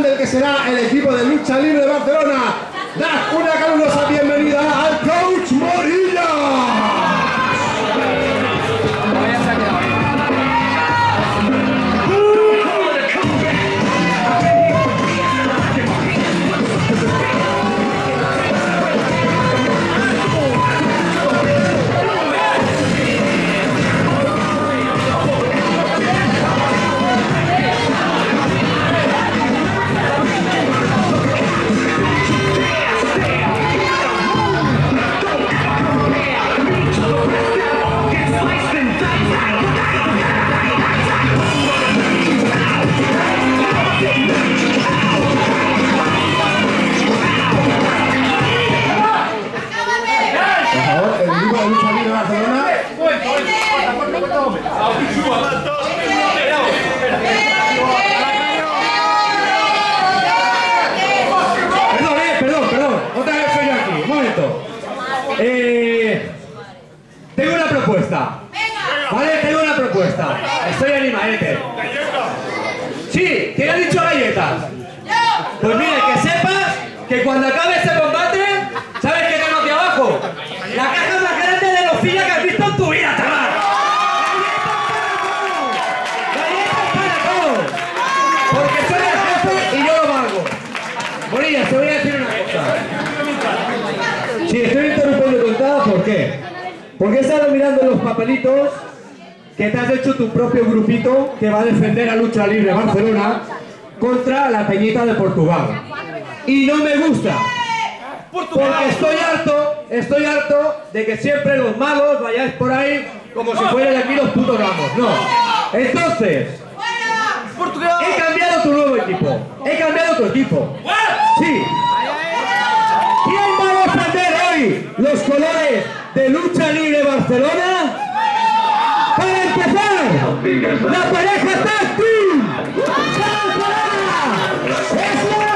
el capitán del que será el equipo de lucha libre de Barcelona. Una calurosa Pues mire, que sepas que cuando acabe este combate, ¿sabes qué tengo aquí abajo? La caja más grande de locilla que has visto en tu vida, chaval. ¡Galletas para todos! Porque soy el jefe y yo lo valgo. Bonilla, te voy a decir una cosa. Sí, estoy interrumpiendo tu entrada, ¿por qué? Porque he estado mirando los papelitos que te has hecho tu propio grupito que va a defender a Lucha Libre Barcelona contra la Peñita de Portugal. Y no me gusta. Porque estoy harto, estoy harto de que siempre los malos vayáis por ahí como si fueran aquí los putos ramos. No. Entonces, he cambiado tu nuevo equipo. He cambiado tu equipo. Sí. ¿Quién va a defender hoy los colores de Lucha Libre Barcelona? Para empezar, la pareja tag team. Esse é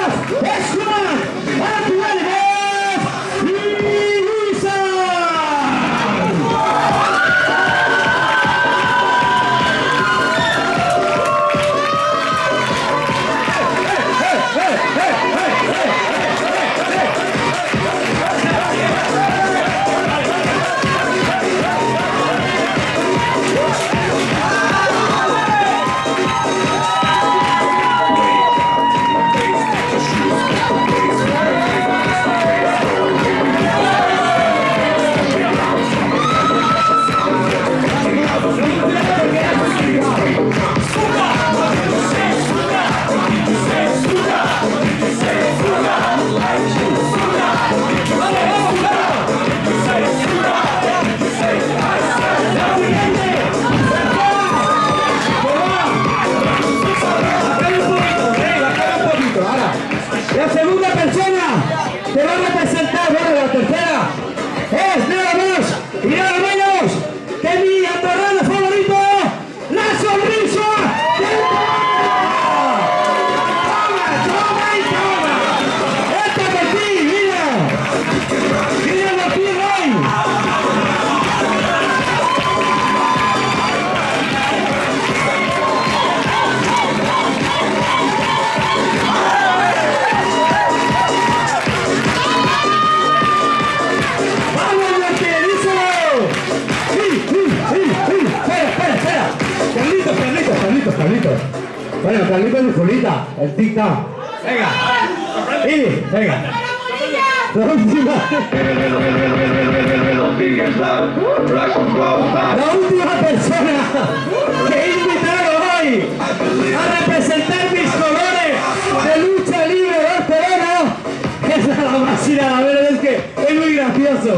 Bueno, Carlitos y Julita, el tic-tac. Venga. Y, venga. La última. La persona que he invitado hoy a representar mis colores de lucha libre Barcelona es la más y nada menos es que es muy gracioso.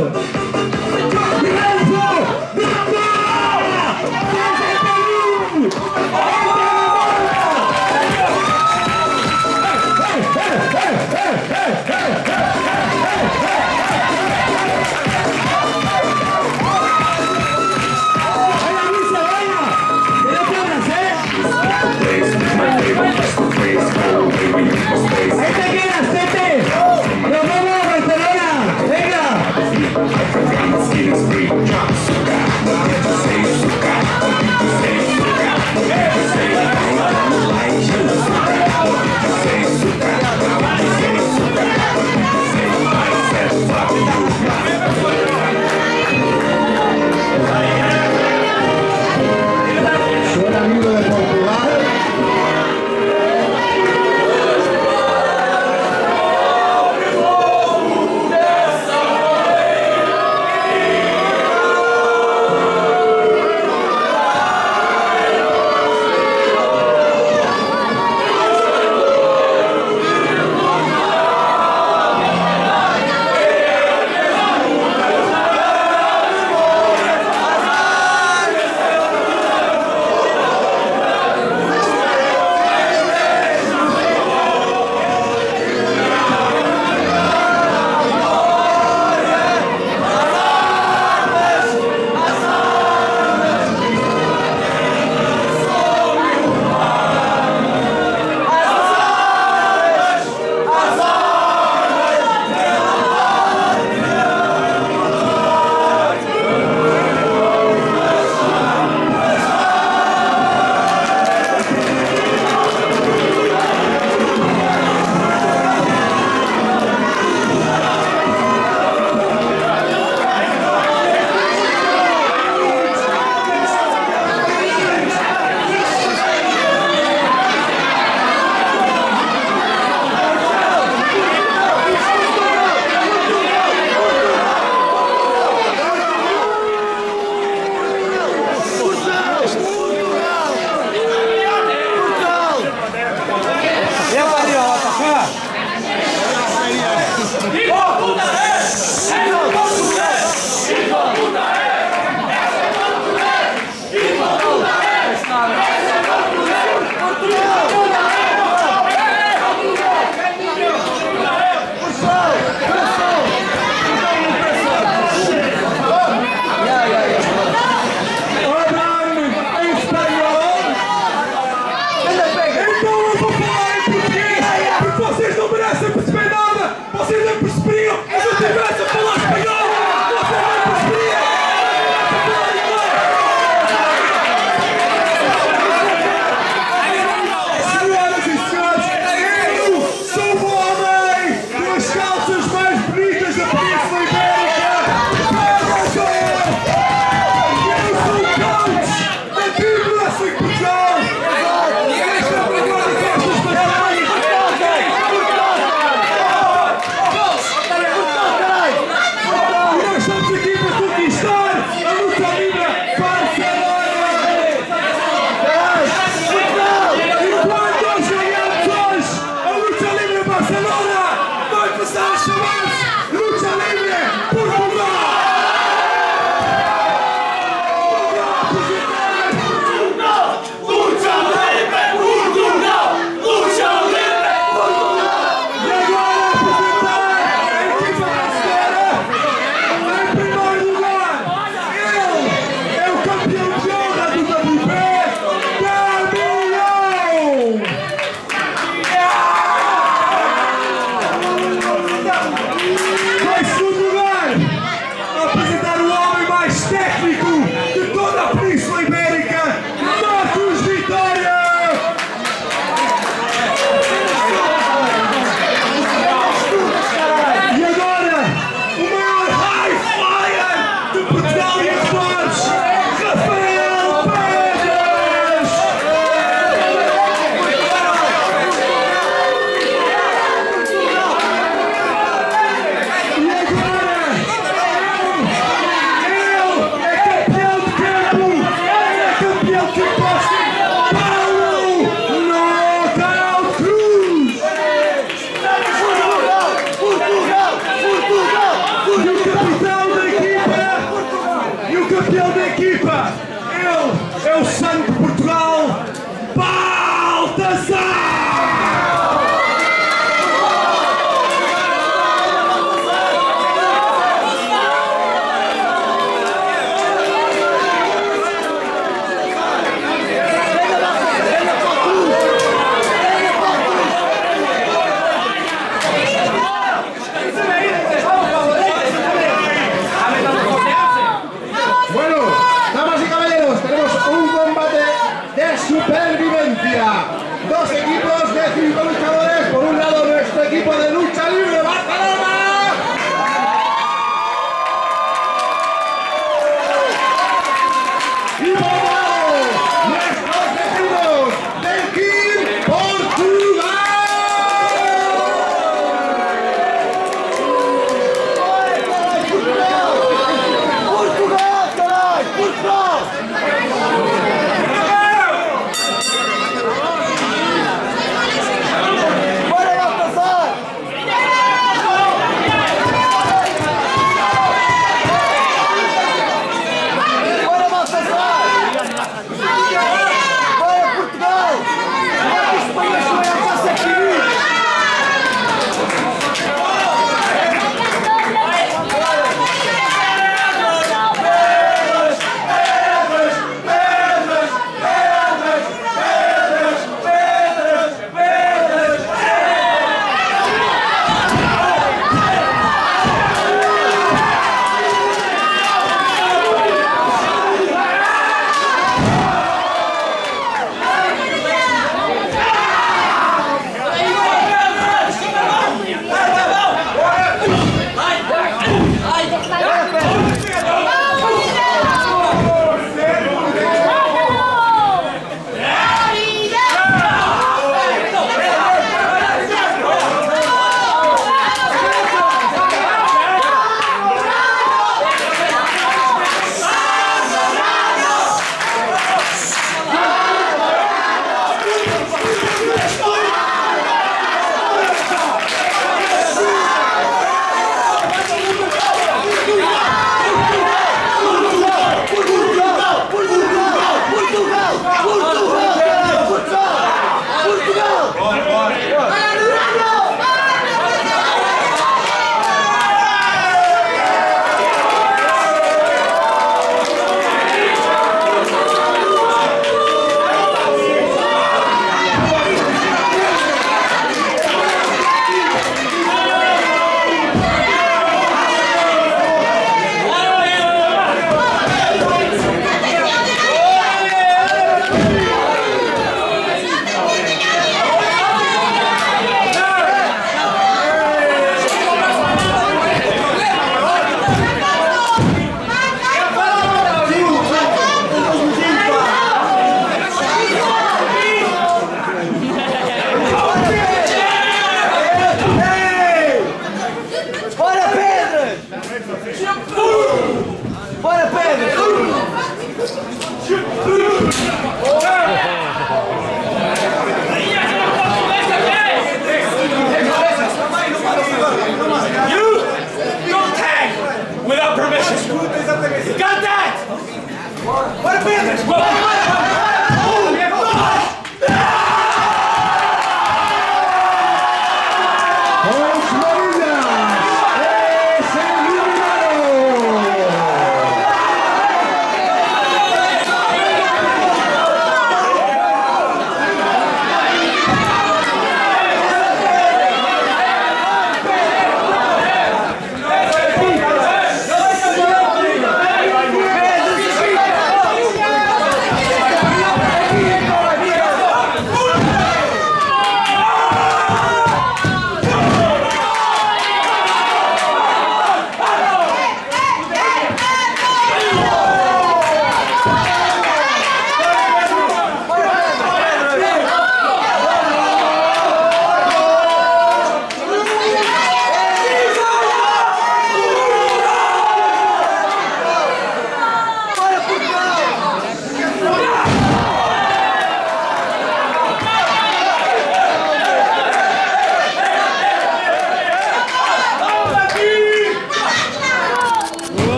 ¡Bravo! ¡Bravo! ¡Desde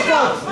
Falcão!